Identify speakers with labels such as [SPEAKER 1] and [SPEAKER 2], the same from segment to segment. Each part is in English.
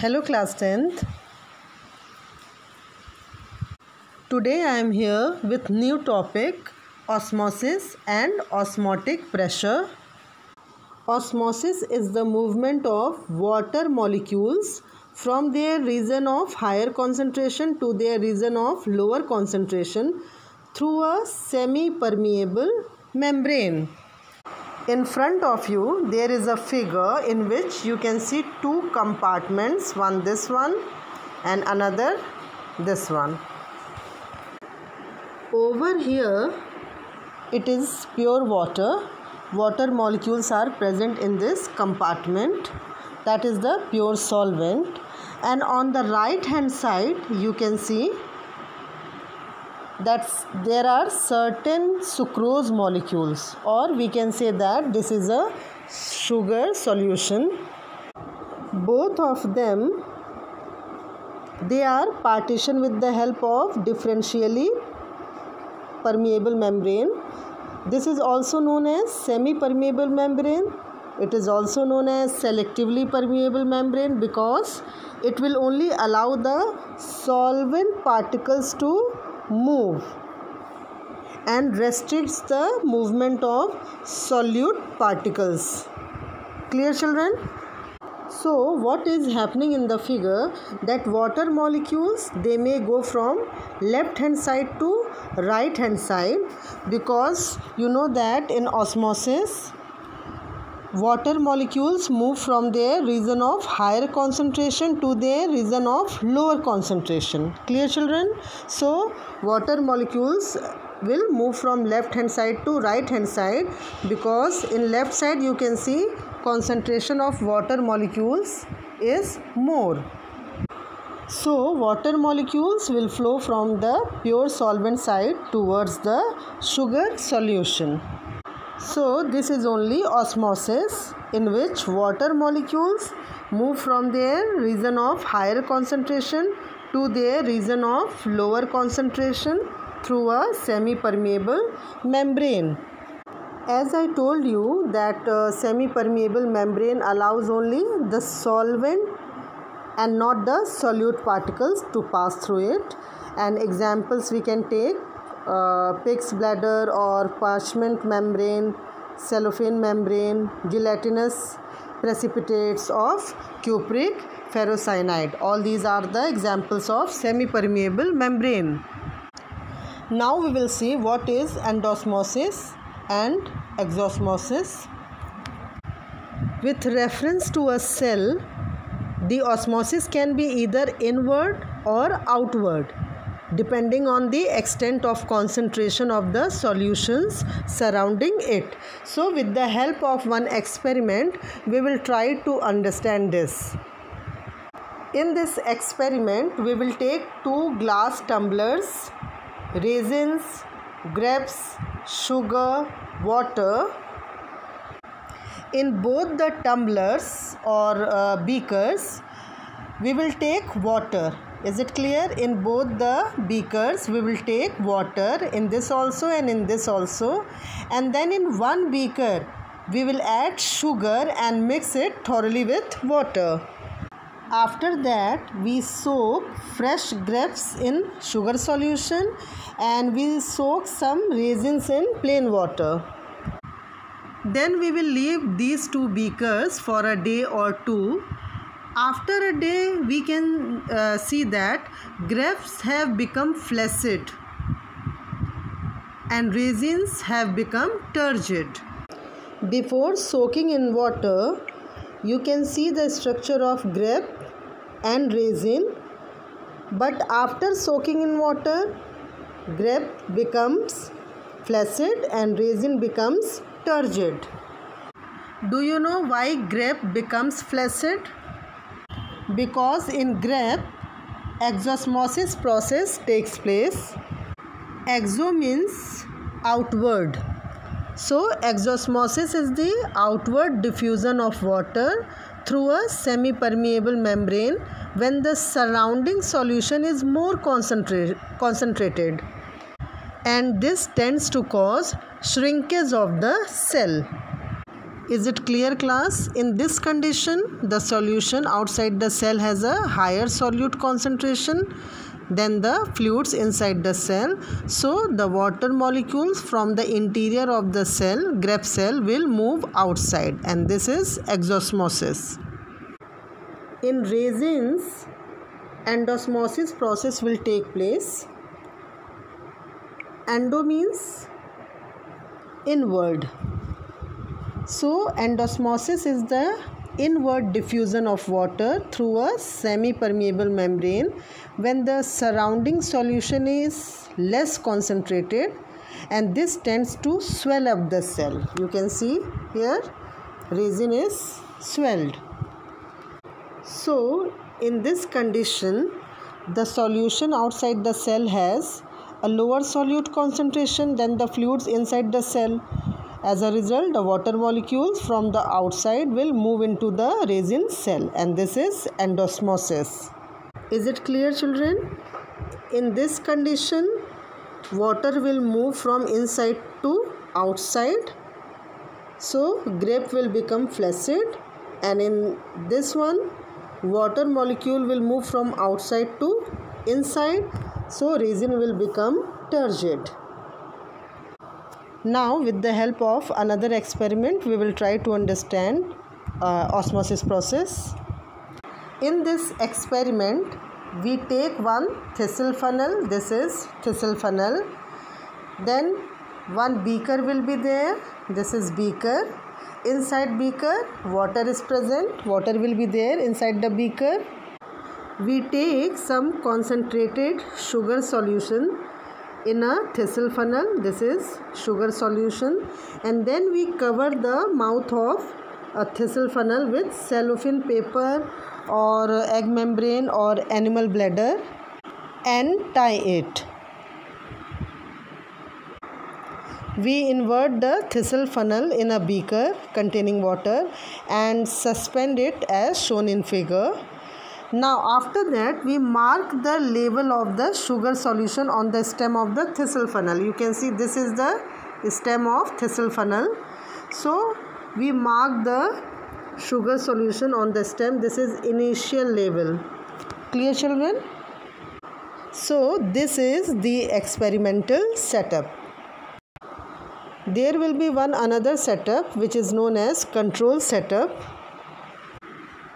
[SPEAKER 1] Hello class 10th. Today I am here with new topic osmosis and osmotic pressure. Osmosis is the movement of water molecules from their region of higher concentration to their region of lower concentration through a semi permeable membrane. In front of you there is a figure in which you can see two compartments one this one and another this one. Over here it is pure water. Water molecules are present in this compartment that is the pure solvent and on the right hand side you can see that there are certain sucrose molecules or we can say that this is a sugar solution. Both of them they are partitioned with the help of differentially permeable membrane. This is also known as semi permeable membrane. It is also known as selectively permeable membrane because it will only allow the solvent particles to move and restricts the movement of solute particles. Clear children? So what is happening in the figure that water molecules they may go from left hand side to right hand side because you know that in osmosis water molecules move from their region of higher concentration to their region of lower concentration. Clear children? So water molecules will move from left hand side to right hand side because in left side you can see concentration of water molecules is more. So water molecules will flow from the pure solvent side towards the sugar solution so this is only osmosis in which water molecules move from their region of higher concentration to their region of lower concentration through a semi-permeable membrane. As I told you that uh, semi-permeable membrane allows only the solvent and not the solute particles to pass through it and examples we can take uh, pig's bladder or parchment membrane, cellophane membrane, gelatinous precipitates of cupric ferrocyanide. All these are the examples of semi-permeable membrane. Now we will see what is endosmosis and exosmosis. With reference to a cell, the osmosis can be either inward or outward depending on the extent of concentration of the solutions surrounding it. So with the help of one experiment, we will try to understand this. In this experiment, we will take two glass tumblers, raisins, grapes, sugar, water. In both the tumblers or uh, beakers, we will take water is it clear? In both the beakers we will take water in this also and in this also. And then in one beaker we will add sugar and mix it thoroughly with water. After that we soak fresh grapes in sugar solution and we soak some raisins in plain water. Then we will leave these two beakers for a day or two after a day we can uh, see that grapes have become flaccid and raisins have become turgid. Before soaking in water you can see the structure of grape and raisin but after soaking in water grape becomes flaccid and raisin becomes turgid. Do you know why grape becomes flaccid because in grape exosmosis process takes place. Exo means outward. So exosmosis is the outward diffusion of water through a semi permeable membrane when the surrounding solution is more concentrate, concentrated. And this tends to cause shrinkage of the cell Is it clear class? In this condition, the solution outside the cell has a higher solute concentration than the fluids inside the cell. So, the water molecules from the interior of the cell, grape cell, will move outside and this is exosmosis. In raisins, endosmosis process will take place. Endo means inward so endosmosis is the inward diffusion of water through a semi-permeable membrane when the surrounding solution is less concentrated and this tends to swell up the cell. You can see here resin is swelled. So in this condition the solution outside the cell has a lower solute concentration than the fluids inside the cell as a result, the water molecules from the outside will move into the resin cell and this is endosmosis. Is it clear children? In this condition, water will move from inside to outside. So, grape will become flaccid and in this one, water molecule will move from outside to inside. So, resin will become turgid. Now with the help of another experiment we will try to understand uh, osmosis process. In this experiment we take one thistle funnel this is thistle funnel. Then one beaker will be there this is beaker. Inside beaker water is present water will be there inside the beaker. We take some concentrated sugar solution in a thistle funnel. This is sugar solution. And then we cover the mouth of a thistle funnel with cellophane paper or egg membrane or animal bladder and tie it. We invert the thistle funnel in a beaker containing water and suspend it as shown in figure now after that we mark the level of the sugar solution on the stem of the thistle funnel. You can see this is the stem of thistle funnel. So we mark the sugar solution on the stem. This is initial level. Clear children? So this is the experimental setup. There will be one another setup which is known as control setup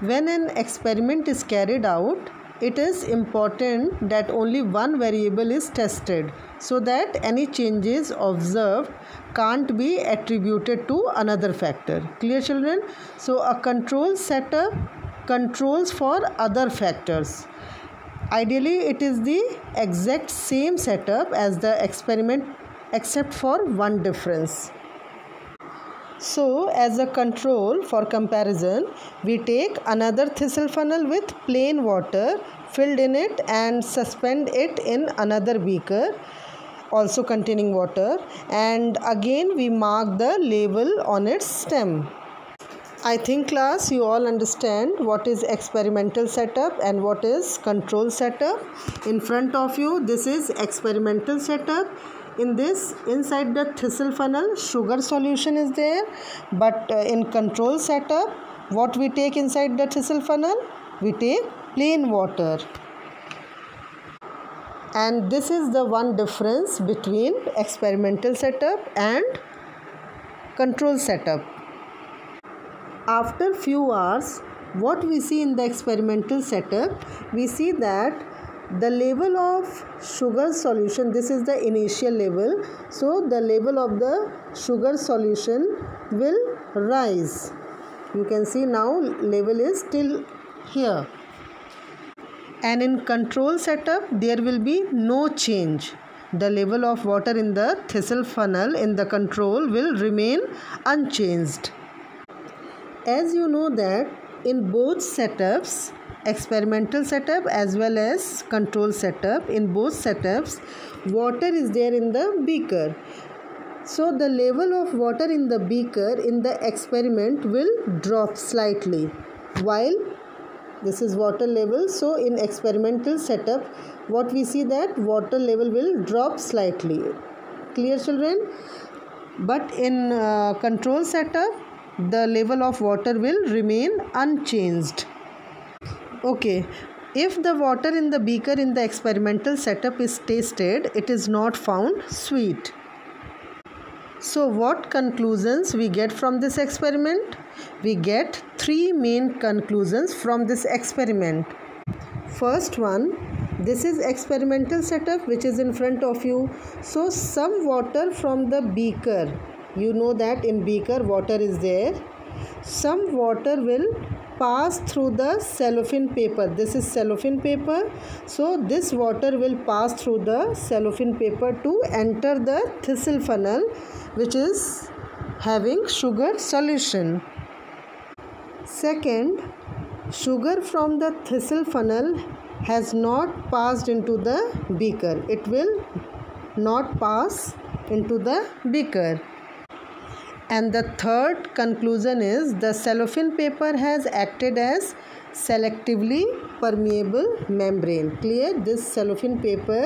[SPEAKER 1] when an experiment is carried out, it is important that only one variable is tested so that any changes observed can't be attributed to another factor. Clear children? So a control setup controls for other factors. Ideally, it is the exact same setup as the experiment except for one difference. So as a control for comparison, we take another thistle funnel with plain water filled in it and suspend it in another beaker also containing water and again we mark the label on its stem. I think class you all understand what is experimental setup and what is control setup. In front of you this is experimental setup in this inside the thistle funnel sugar solution is there. But uh, in control setup what we take inside the thistle funnel? We take plain water. And this is the one difference between experimental setup and control setup. After few hours what we see in the experimental setup? We see that the level of sugar solution this is the initial level so the level of the sugar solution will rise. You can see now level is still here. And in control setup there will be no change. The level of water in the thistle funnel in the control will remain unchanged. As you know that in both setups experimental setup as well as control setup in both setups. Water is there in the beaker. So the level of water in the beaker in the experiment will drop slightly. While this is water level so in experimental setup what we see that water level will drop slightly. Clear children? But in uh, control setup the level of water will remain unchanged okay. If the water in the beaker in the experimental setup is tasted it is not found sweet. So what conclusions we get from this experiment? We get three main conclusions from this experiment. First one this is experimental setup which is in front of you. So some water from the beaker. You know that in beaker water is there some water will pass through the cellophane paper. This is cellophane paper. So this water will pass through the cellophane paper to enter the thistle funnel which is having sugar solution. Second sugar from the thistle funnel has not passed into the beaker. It will not pass into the beaker and the third conclusion is the cellophane paper has acted as selectively permeable membrane clear this cellophane paper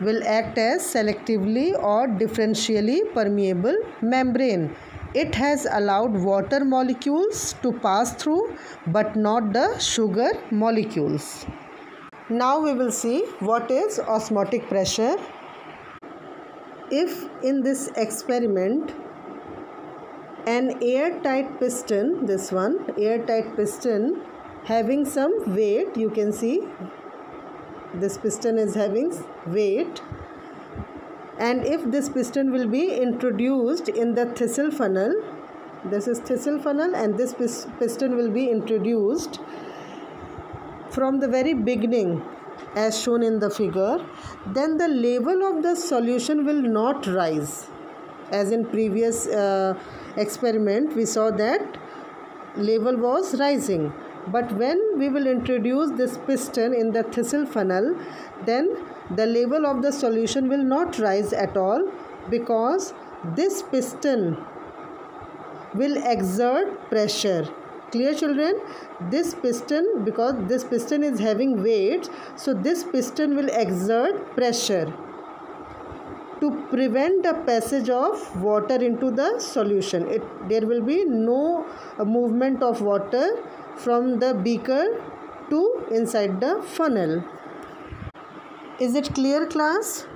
[SPEAKER 1] will act as selectively or differentially permeable membrane it has allowed water molecules to pass through but not the sugar molecules. Now we will see what is osmotic pressure. If in this experiment an airtight piston, this one airtight piston having some weight, you can see this piston is having weight. And if this piston will be introduced in the thistle funnel this is thistle funnel and this piston will be introduced from the very beginning as shown in the figure then the level of the solution will not rise. As in previous uh, experiment we saw that level was rising. But when we will introduce this piston in the thistle funnel then the level of the solution will not rise at all because this piston will exert pressure clear children? This piston because this piston is having weight so this piston will exert pressure to prevent the passage of water into the solution. It there will be no uh, movement of water from the beaker to inside the funnel. Is it clear class?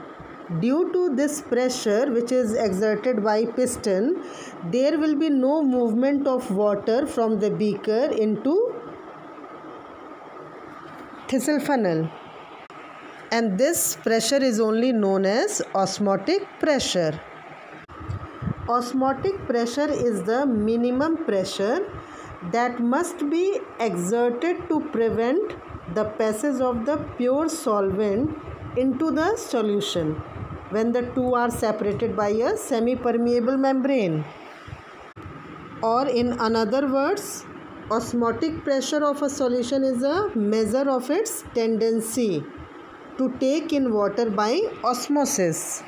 [SPEAKER 1] Due to this pressure which is exerted by piston, there will be no movement of water from the beaker into thistle funnel. And this pressure is only known as osmotic pressure. Osmotic pressure is the minimum pressure that must be exerted to prevent the passage of the pure solvent into the solution when the two are separated by a semi-permeable membrane. Or in another words, osmotic pressure of a solution is a measure of its tendency to take in water by osmosis.